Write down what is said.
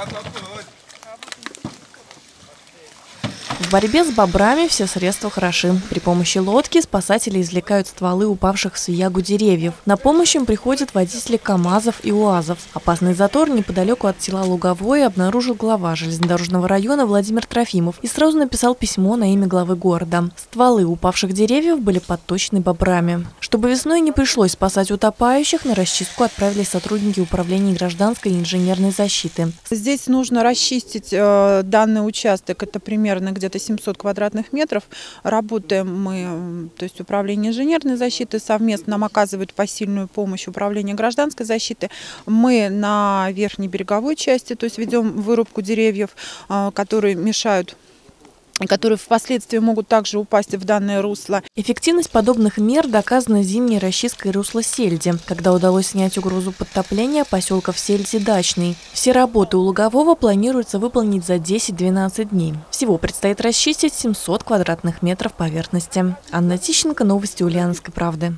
Obrigado, tá hoje. В борьбе с бобрами все средства хороши. При помощи лодки спасатели извлекают стволы упавших в свиягу деревьев. На помощь им приходят водители КАМАЗов и УАЗов. Опасный затор неподалеку от села Луговое обнаружил глава железнодорожного района Владимир Трофимов и сразу написал письмо на имя главы города. Стволы упавших деревьев были подточены бобрами. Чтобы весной не пришлось спасать утопающих, на расчистку отправились сотрудники управления гражданской и инженерной защиты. Здесь нужно расчистить э, данный участок. Это примерно где где-то 700 квадратных метров. Работаем мы, то есть управление инженерной защиты совместно нам оказывают посильную помощь управление гражданской защиты. Мы на верхней береговой части, то есть ведем вырубку деревьев, а, которые мешают которые впоследствии могут также упасть в данное русло. Эффективность подобных мер доказана зимней расчисткой русла Сельди, когда удалось снять угрозу подтопления поселков Сельди Дачный. Все работы у Лугового планируется выполнить за 10-12 дней. Всего предстоит расчистить 700 квадратных метров поверхности. Анна Тищенко, новости Ульяновской правды.